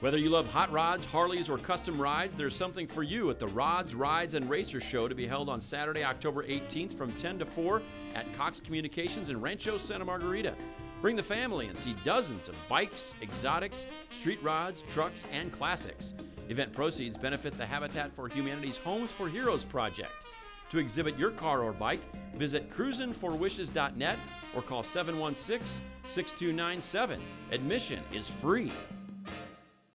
Whether you love hot rods, Harleys, or custom rides, there's something for you at the Rods, Rides, and Racer Show to be held on Saturday, October 18th from 10 to 4 at Cox Communications in Rancho Santa Margarita. Bring the family and see dozens of bikes, exotics, street rods, trucks, and classics. Event proceeds benefit the Habitat for Humanity's Homes for Heroes project. To exhibit your car or bike, visit cruisinforwishes.net or call 716 6297. Admission is free.